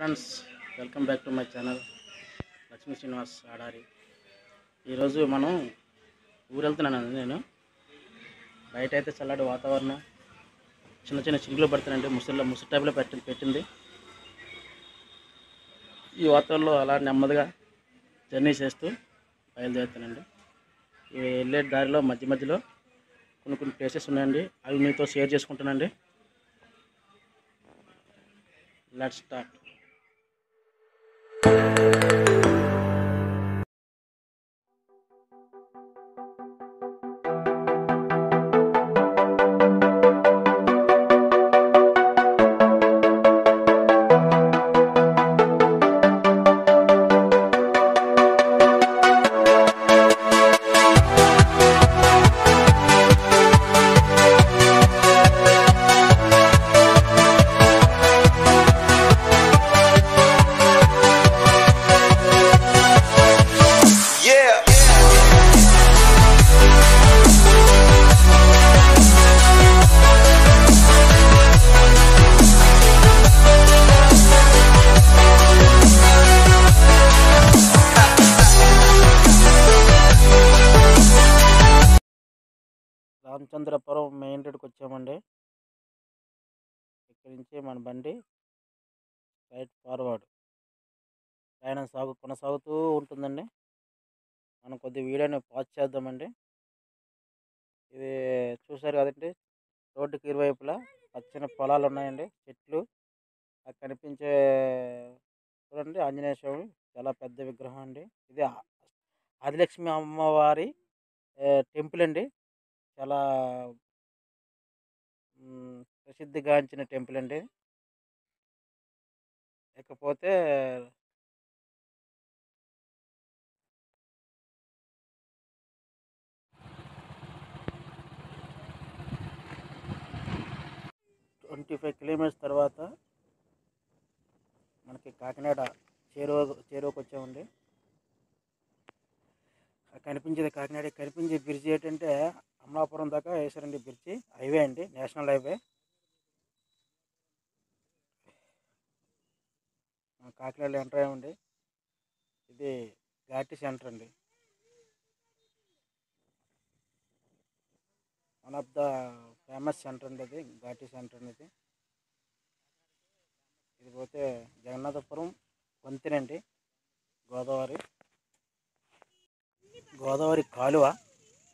Friends welcome back to my channel Lakshmi Srinivas Adari. ఈరోజు మనం ఊరు నేను. బయట అయితే చల్లటి వాతావరణం చిన్న చిన్న చినుకులు పడుతున్నాయండి ముసలిలో ముసలి టైప్లో పెట్టి పెట్టింది. ఈ వాతావరణంలో అలా నెమ్మదిగా జర్నీ చేస్తూ బయలుదేరుతానండి. వెళ్ళే దారిలో మధ్య మధ్యలో కొన్ని కొన్ని ప్లేసెస్ ఉన్నాయండి అవి మీతో షేర్ చేసుకుంటానండి. Let start Música Ramachandrapuram main రోడ్కి వచ్చామండి. ఇక్కడి నుంచి మన బండి రైట్ ఫార్వర్డ్. ప్రయాణం సాగు కొనసాగుతూ ఉంటుందండి. మనం కొద్ది వీడియోని పాజ్ చేద్దామండి. ఇది చూసారు కదండి రోడ్డుకి ఇరువైపులా పచ్చని పొలాలు ఉన్నాయండి చెట్లు. అది కనిపించే చూడండి ఆంజనేయ స్వామి చాలా పెద్ద విగ్రహం అండి. ఇది ఆదిలక్ష్మి అమ్మవారి టెంపుల్ అండి. చాలా ప్రసిద్ధిగాంచిన టెంపుల్ అండి. ఇకపోతే ట్వంటీ ఫైవ్ కిలోమీటర్స్ తర్వాత మనకి కాకినాడ చేరువ చేరువకు వచ్చామండి. కనిపించేది కాకినాడ. కనిపించే బ్రిడ్జ్ ఏంటంటే అమలాపురం దాకా వేసారండి బ్రిడ్జి. హైవే అండి నేషనల్ హైవే. కాకినాడ ఎంటర్ అయ్యామండి. ఇది ఘాటి సెంటర్ అండి. One of the famous centre అండి అది ఘాటి సెంటర్ అనేది. ఇది పోతే జగన్నాథపురం వంతెనండి గోదావరి. గోదావరి కాలువ.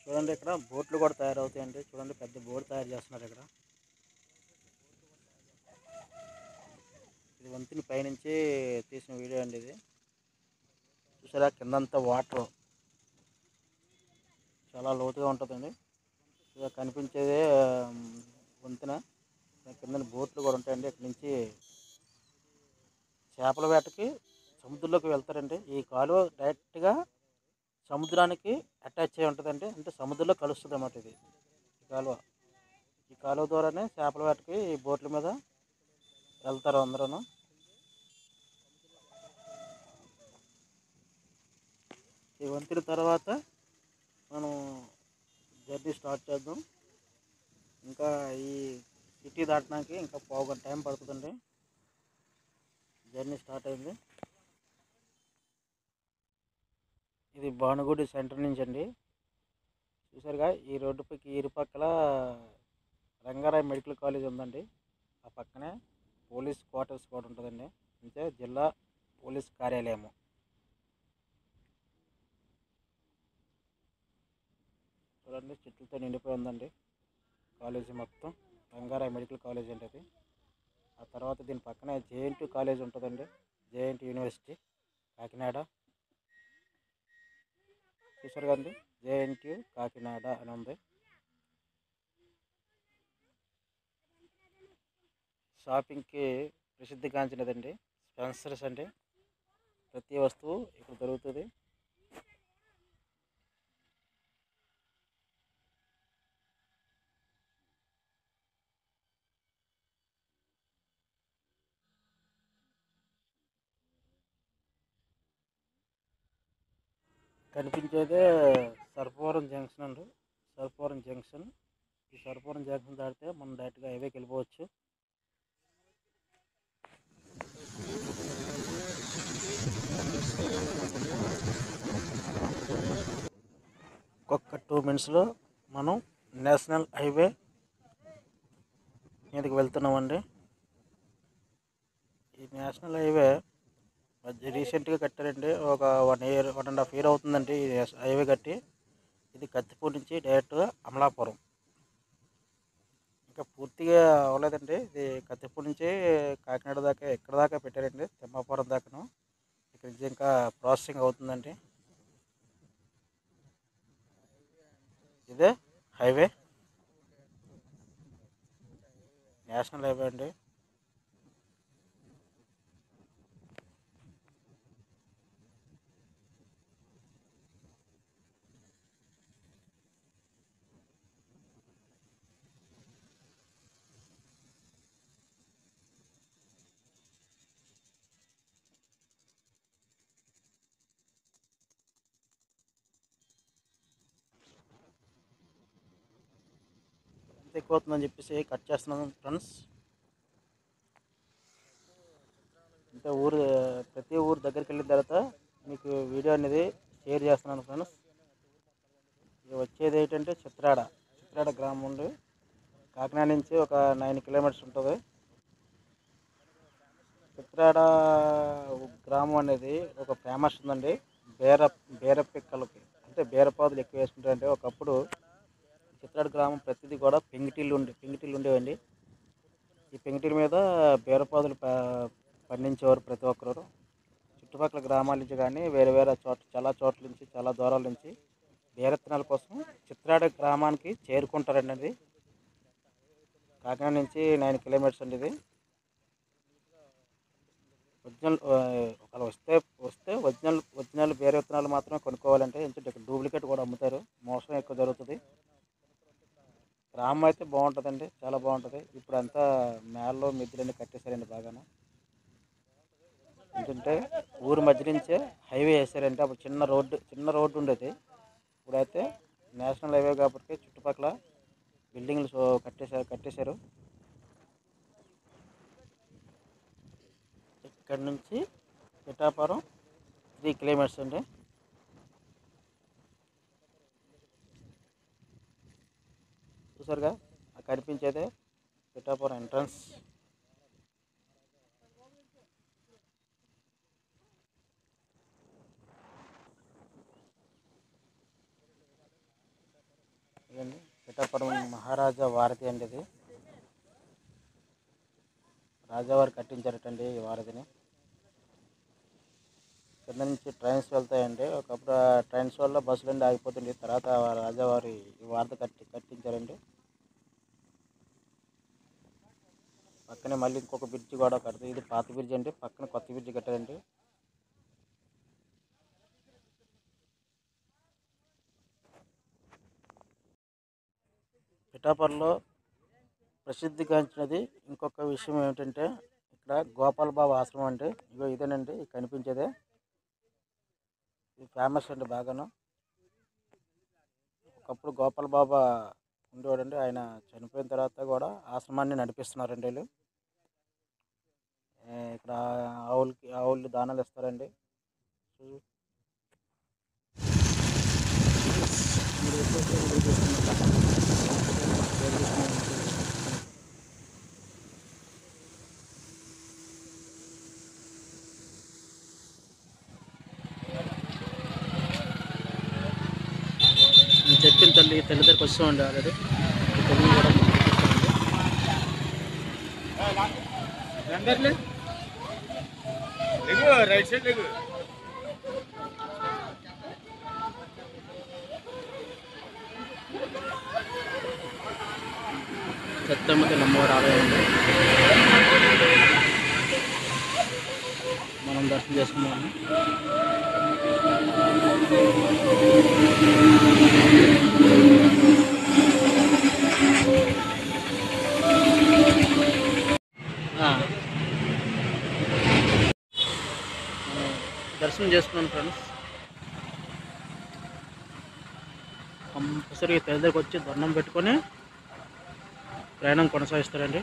చూడండి ఇక్కడ బోట్లు కూడా తయారవుతాయండి. చూడండి పెద్ద బోట్ తయారు చేస్తున్నారు ఇక్కడ. ఇది వంతిని పైనుంచి తీసిన వీడియో అండి ఇది. చూసారా? కిందంతా వాటర్. చాలా లోతుగా ఉంటుందండి. ఇలా కనిపించేదే వంతెన. కింద బోట్లు కూడా ఉంటాయండి. ఇక్కడ నుంచి చేపల వేటకి సముద్రంలోకి వెళ్తారండి. ఈ కాలువ డైరెక్ట్గా సముద్రానికి అటాచ్ అయి ఉంటుందండి అంటే సముద్రంలో కలుస్తుంది అన్నమాట ఇది. ఈ కాలువ. ఈ కాలువ ద్వారానే చేపల వేటకి ఈ బోట్ల మీద వెళ్తారు అందరూ ఈ వంతెన తర్వాత మనం జర్నీ స్టార్ట్ చేద్దాం. ఇంకా ఈ సిటీ దాటడానికి ఇంకా పావుగంట టైం పడుతుందండి. జర్నీ స్టార్ట్ అయింది. ఇది భానుగుడి సెంటర్ నుంచి అండి చూసారుగా ఈ రోడ్డుపైకి ఇరుపక్కల రంగారాయ మెడికల్ కాలేజ్ ఉందండి. ఆ పక్కనే పోలీస్ క్వార్టర్స్ కూడా ఉంటుందండి. అంటే జిల్లా పోలీస్ కార్యాలయము. చూడండి చెట్లతో నిండిపోయి ఉందండి కాలేజీ మొత్తం. రంగారాయ మెడికల్ కాలేజ్ అండి అది. ఆ తర్వాత దీని పక్కనే జేఎన్టీ కాలేజ్ ఉంటుందండి. JNT university Kakinada. చూసారు కదండి జేఎన్క్యూ కాకినాడ అని ఉంది షాపింగ్కి ప్రసిద్ధిగాంచినదండి స్పెన్సర్స్ అండి ప్రతి వస్తువు ఇక్కడ దొరుకుతుంది. కనిపించేదే సర్పవరం జంక్షన్ అండి. సర్పవరం జంక్షన్. ఈ సర్పవరం జంక్షన్ దాటితే మనం డైరెక్ట్గా హైవేకి వెళ్ళిపోవచ్చు. ఒక్క టూ మినిట్స్లో మనం నేషనల్ హైవే మీదకి వెళ్తున్నామండి. ఈ నేషనల్ హైవే రీసెంట్గా కట్టారండి. ఒక one year one and half year అవుతుందండి ఈ హైవే కట్టి. ఇది కత్తిపూడి నుంచి డైరెక్ట్గా అమలాపురం. ఇంకా పూర్తిగా అవ్వలేదండి. ఇది కత్తిపూడి నుంచి కాకినాడ దాకా ఎక్కడ దాకా పెట్టారండి? తిమ్మాపురం దాకాను. ఇక్కడ నుంచి ఇంకా ప్రాసెసింగ్ అవుతుందండి. ఇదే హైవే. నేషనల్ హైవే అండి. ఎంత ఎక్కువ అవుతుందని చెప్పేసి కట్ చేస్తున్నాను ఫ్రెండ్స్. అంటే ఊరు ప్రతి ఊరు దగ్గరికి వెళ్ళిన తర్వాత మీకు వీడియో అనేది షేర్ చేస్తున్నాను ఫ్రెండ్స్. ఇది వచ్చేది ఏంటంటే చిత్రాడ చిత్రాడ గ్రామం ఉండి కాకినాడ నుంచి ఒక నైన్ కిలోమీటర్స్ ఉంటుంది. చిత్రాడ గ్రామం అనేది ఒక ఫేమస్ ఉందండి. బేర బేర పిక్కలకి అంటే బేరపాదులు ఎక్కువ వేసుకుంటారంటే ఒకప్పుడు చిత్రాడు గ్రామం ప్రతిదీ కూడా పెంగిటిల్లు ఉండే పెంగిటిల్లు ఉండేవండి. ఈ పెంగిటిల మీద బీరపాదులు ప- పండించేవారు ప్రతి ఒక్కరు. చుట్టుపక్కల గ్రామాల నుంచి కానీ వేరే వేరే చోట్ల చాలా చోట్ల నుంచి చాలా దూరాల నుంచి బీరత్నాల కోసం చిత్రాడ గ్రామానికి చేరుకుంటారండి అది. కాకినాడ నుంచి నైన్ కిలోమీటర్స్ అండి ఇది. ఒరిజినల్ ఒకవేళ వస్తే వస్తే ఒరిజినల్ ఒరిజినల్ బేర విత్తనాలు మాత్రమే కొనుక్కోవాలంటే ఎందుకంటే ఇక్కడ డూప్లికేట్ కూడా అమ్ముతారు. మోసం ఎక్కువ జరుగుతుంది. గ్రామం అయితే బాగుంటుందండి చాలా బాగుంటుంది. ఇప్పుడు అంతా మేళ్ళలో మిద్దులన్నీ కట్టేశారండి బాగాను. ఎందుకంటే ఊరి మధ్య నుంచే హైవే వేసారంటే అప్పుడు చిన్న రోడ్డు చిన్న రోడ్డు ఉండేది. ఇప్పుడైతే నేషనల్ హైవే కాబట్టి చుట్టుపక్కల బిల్డింగ్లు కట్టేశారు కట్టేశారు. ఇక్కడ నుంచి పిఠాపురం త్రీ కిలోమీటర్స్ అండి. చూసారుగా కనిపించేదే పిఠాపురం ఎంట్రన్స్. ఇదండి పిఠాపురం మహారాజా వారధి అండి ఇది. రాజావారు కట్టించారటండి ఈ వారధిని. కింద నుంచి ట్రైన్స్ వెళ్తాయండి. ఒకప్పుడు ట్రైన్స్ వల్ల బస్సులు అండి ఆగిపోతుంది తర్వాత రాజావారి ఈ వారధి కట్టి కట్టించారండి. పక్కనే మళ్ళీ ఇంకొక బ్రిడ్జ్ కూడా కడుతుంది ఇది పాత బ్రిడ్జ్ అండి. పక్కన కొత్త బ్రిడ్జ్ కట్టారండి. పిఠాపురంలో ప్రసిద్ధిగాంచినది ఇంకొక విషయం ఏమిటంటే ఇక్కడ గోపాల బాబు ఆశ్రమం అండి. ఇగో ఇదేనండి. ఇది కనిపించేదే. ఇది ఫేమస్ అండి బాగాను. ఒకప్పుడు గోపాల బాబా ఉండేవాడండి ఆయన చనిపోయిన తర్వాత కూడా ఆశ్రమాన్ని నడిపిస్తున్నారండి వీళ్ళు ఇక్కడ ఆవులకి ఆవులు దానాలు ఇస్తారండి చూ- చూస్తున్నారు. చెప్పిన తల్లి తల్లి దగ్గరికి ఆల్రెడీ కూడా మీకు చూపిస్తామండి. రైట్ సైడ్ అమ్మవారి ఆలయం అండి మనం దర్శనం చేసుకున్నాము దర్శనం చేసుకున్నాను ఫ్రెండ్స్. కంపల్సరీ తల్లి వచ్చి దండం పెట్టుకొని ప్రయాణం కొనసాగిస్తారండి.